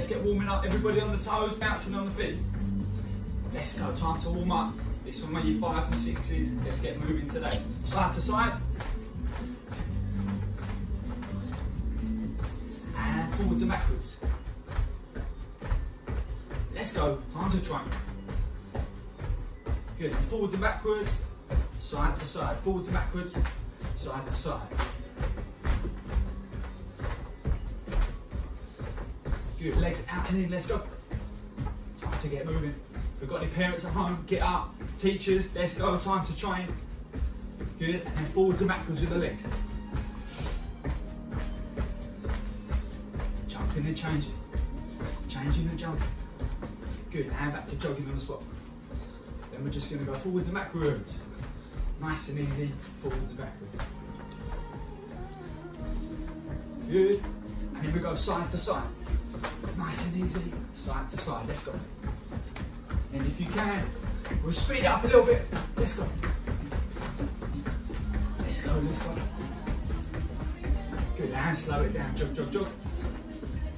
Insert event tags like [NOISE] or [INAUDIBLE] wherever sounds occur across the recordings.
let's get warming up. Everybody on the toes, bouncing on the feet. Let's go, time to warm up. This one, your fives and sixes. Let's get moving today. Side to side. And forwards and backwards. Let's go, time to train. Good, forwards and backwards, side to side, forwards and backwards, side to side. Good, legs out and in, let's go. Time to get moving. If we've got any parents at home, get up. Teachers, let's go, time to train. Good, and then forwards and backwards with the legs. Jumping and changing. Changing and jumping. Good, and back to jogging on the spot. Then we're just going to go forwards and backwards. Nice and easy, forwards and backwards. Good. And then we go side to side. Nice and easy, side to side. Let's go. And if you can, we'll speed it up a little bit. Let's go. Let's go, let's go. Good, and slow it down. Jog, jog, jog.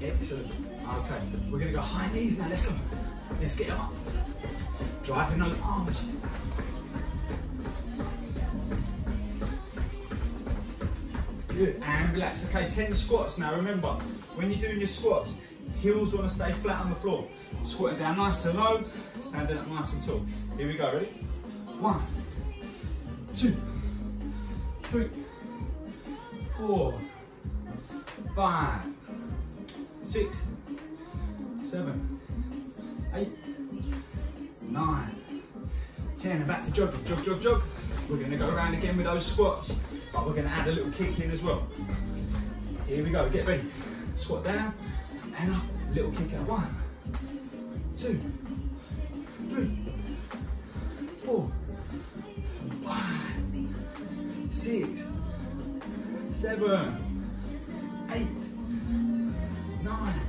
Excellent. Okay, we're to go high knees now. Let's go. Let's get them up. Driving those arms. Good, and relax. Okay, 10 squats now. Remember, when you're doing your squats, heels want to stay flat on the floor. Squatting down nice and low, standing up nice and tall. Here we go, ready? One, two, three, four, five, six, seven, eight, nine, ten, and back to jog, jog, jog, jog. We're gonna go around again with those squats, but we're gonna add a little kick in as well. Here we go, get ready. Squat down, and up, little kick out. One, two, three, four, five, six, seven, eight, nine,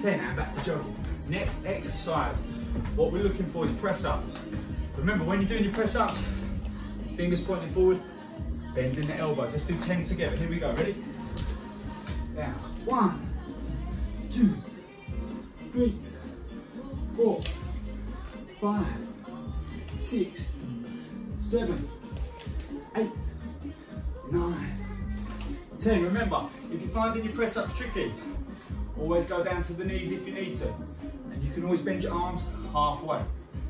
ten, and back to jogging. Next exercise, what we're looking for is press ups. Remember, when you're doing your press ups, fingers pointing forward, bending the elbows. Let's do 10 together. Here we go, ready? Down. One, two, three, four, five, six, seven, eight, nine, ten. Remember, if you're finding your press ups tricky, always go down to the knees if you need to. And you can always bend your arms halfway.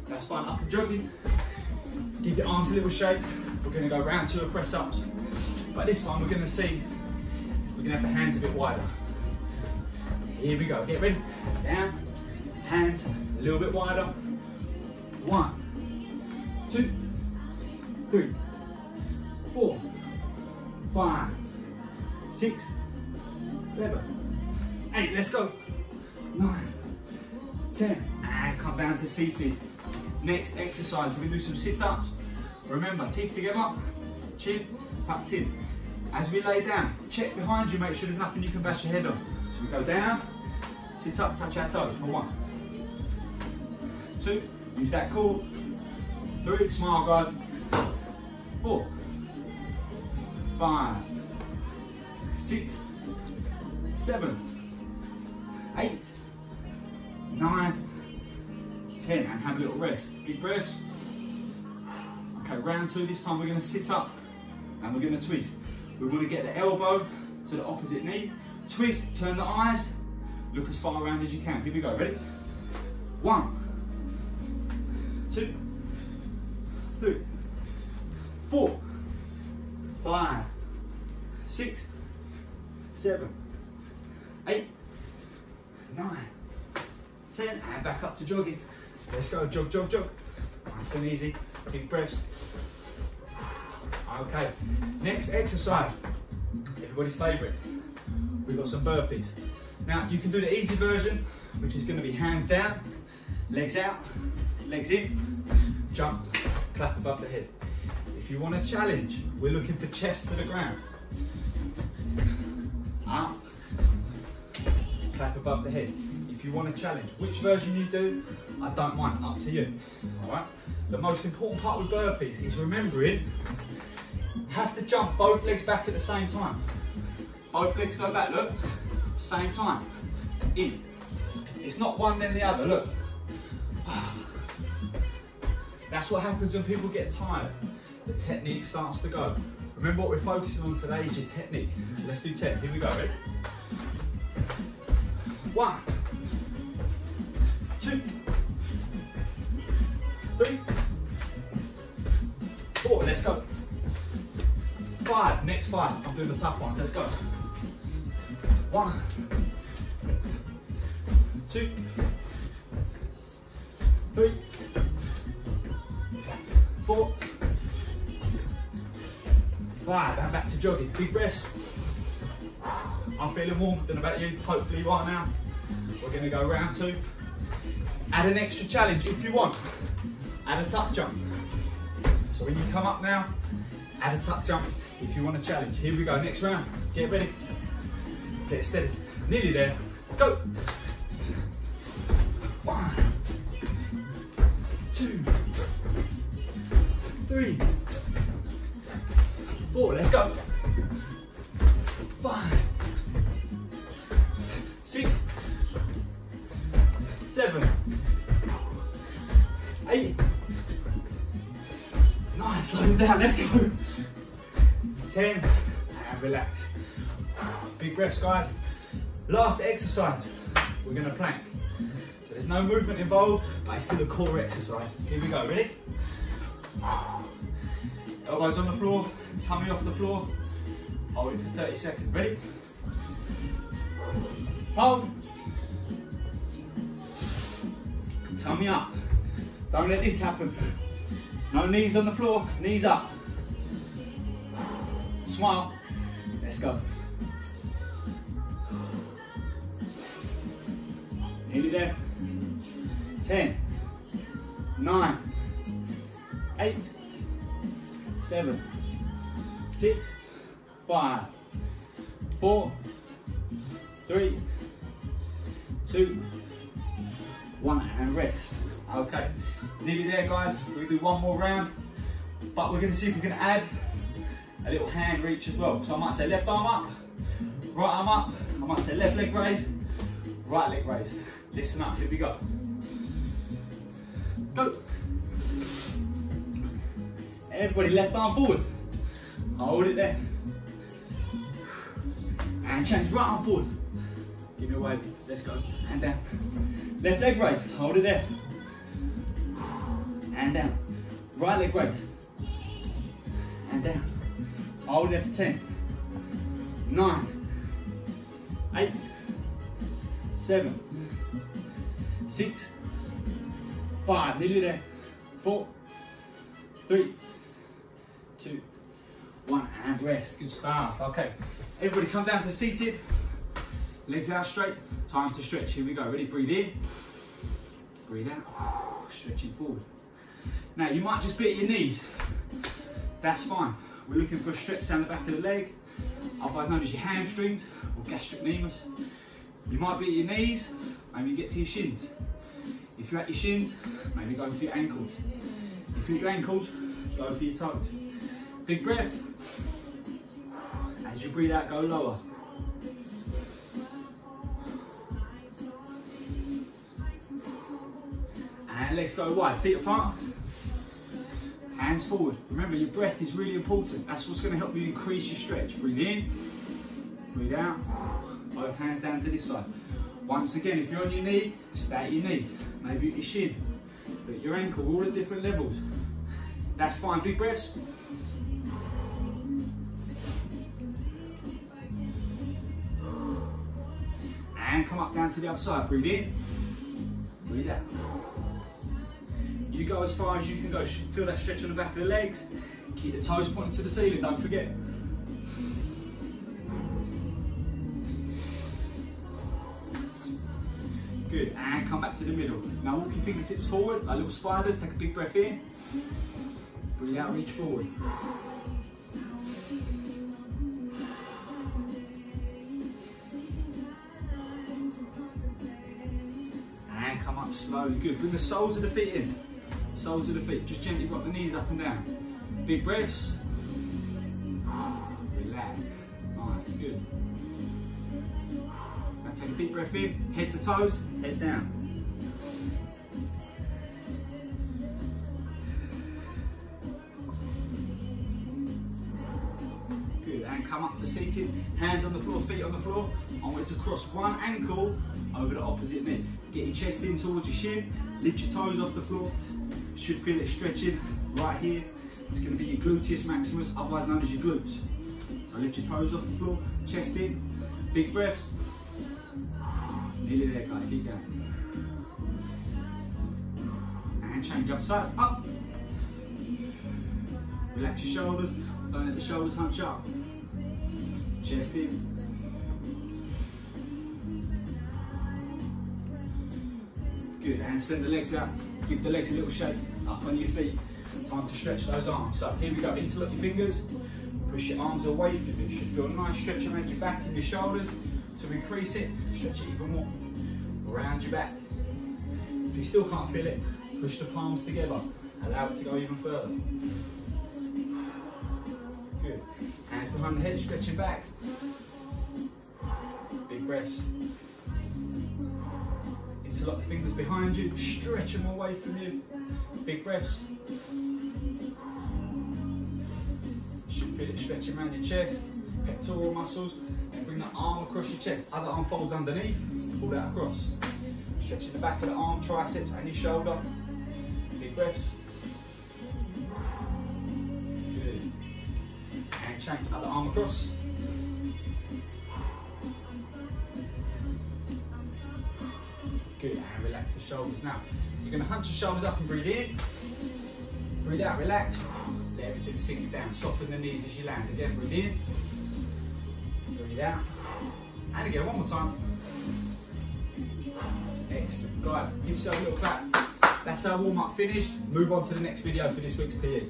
That's fine. Up and jogging. Give your arms a little shake. We're going to go round two a press ups. But this time we're going to see, we're to have the hands a bit wider. Here we go. Get ready. Down. Hands a little bit wider. One, two, three, four, five, six, seven, eight. Let's go. Nine, ten, and come down to seated. Next exercise, we're gonna do some sit-ups. Remember, teeth together, chin tucked in. As we lay down, check behind you, make sure there's nothing you can bash your head on. We go down, sit up, touch our toes. For one, two, use that core. Three, smile guys. Four, five, six, seven, eight, nine, ten, and have a little rest. Big breaths. Okay, round two. This time we're going to sit up and we're going to twist. We want to get the elbow to the opposite knee. Twist, turn the eyes, look as far around as you can. Here we go, ready? One, two, three, four, five, six, seven, eight, nine, ten, and back up to jogging. Let's go, jog, jog, jog. Nice and easy, big breaths. Okay, next exercise, everybody's favourite. We've got some burpees. Now, you can do the easy version, which is gonna be hands down, legs out, legs in, jump, clap above the head. If you want a challenge, we're looking for chest to the ground. Up, clap above the head. If you want a challenge, which version you do, I don't mind, up to you. All right. The most important part with burpees is remembering, have to jump both legs back at the same time. Both legs go back, look, same time. In, It's not one then the other, look. [SIGHS] That's what happens when people get tired. The technique starts to go. Remember what we're focusing on today is your technique. So let's do 10, here we go, ready? One, two, three, four, let's go. Five, next five, I'm doing the tough ones, let's go. One, two, three, four, five, and back to jogging, big breaths. I'm feeling warm, don't know about you, hopefully you are now. We're gonna go round two. Add an extra challenge if you want. Add a tuck jump. So when you come up now, add a tuck jump if you want a challenge. Here we go, next round. Get ready. Get steady. Nearly there. Go. One, two, three, four. Let's go. Five, six, seven, eight. Nice, slow down, let's go. 10, and relax. Big breaths, guys. Last exercise, we're gonna plank. So there's no movement involved, but it's still a core exercise. Here we go, ready? Elbows on the floor, tummy off the floor. Hold it for 30 seconds, ready? Hold. Tummy up. Don't let this happen. No knees on the floor, knees up. Smile. Let's go. Nearly there. 10, 9, 8, 7, 6, 5, 4, 3, 2, 1, and rest. Okay, nearly there guys. We're gonna do one more round, but we're gonna see if we can add a little hand reach as well. So I might say left arm up, right arm up, I might say left leg raise, right leg raise. Listen up, here we go. Go. Everybody left arm forward. Hold it there. And change right arm forward. Give me a wave. Let's go. And down. Left leg raise. Hold it there. And down. Right leg raise. And down. Hold it for 10. 9. 8. 7. Six. Five. Nearly there. Four. Three. Two. One. And rest. Good stuff. Okay. Everybody come down to seated. Legs out straight. Time to stretch. Here we go. Ready? Breathe in. Breathe out. Stretching forward. Now you might just be at your knees. That's fine. We're looking for a stretch down the back of the leg, otherwise known as your hamstrings or gastrocnemius. You might be at your knees, maybe get to your shins. If you're at your shins, maybe go for your ankles. If you're at your ankles, go for your toes. Big breath. As you breathe out, go lower. And legs go wide, feet apart. Hands forward. Remember, your breath is really important. That's what's going to help you increase your stretch. Breathe in, breathe out. Both hands down to this side. Once again, if you're on your knee, stay at your knee. Maybe your shin, but your ankle, all at different levels. That's fine. Big breaths. And come up down to the other side. Breathe in, breathe out. You go as far as you can go. Feel that stretch on the back of the legs. Keep the toes pointing to the ceiling, don't forget. Good, and come back to the middle. Now walk your fingertips forward, like little spiders. Take a big breath in. Breathe out, reach forward. And come up slowly, good. Bring the soles of the feet in. Soles of the feet, just gently rock the knees up and down. Big breaths. Relax. Nice, good. Now Take a deep breath in, head to toes, head down. Good, and come up to seated, hands on the floor, feet on the floor. I want you to cross one ankle over the opposite knee. Get your chest in towards your shin, lift your toes off the floor. Should feel it stretching right here. It's going to be your gluteus maximus, otherwise known as your glutes. So lift your toes off the floor, chest in, big breaths. Nearly there guys, keep going. And change up side, up. Relax your shoulders, don't let the shoulders hunch up. Chest in. Good, and send the legs out. Give the legs a little shake, up on your feet. Time to stretch those arms. So here we go, interlock your fingers, push your arms away from you. Should feel a nice stretch around your back and your shoulders. To increase it, stretch it even more. Around your back. If you still can't feel it, push the palms together. Allow it to go even further. Good. Hands behind the head, stretch your back. Big breaths. Interlock the fingers behind you, stretch them away from you. Big breaths. Should feel it stretching around your chest, pectoral muscles, and bring the arm across your chest. Other arm folds underneath, pull that across. Stretching the back of the arm, triceps, and your shoulder. Big breaths. Good. And change other arm across. Shoulders now. You're gonna hunch your shoulders up and breathe in. Breathe out, relax. Let everything sink down. Soften the knees as you land. Again, breathe in. Breathe out. And again, one more time. Excellent. Guys, give yourself a little clap. That's our warm-up finished. Move on to the next video for this week's PE.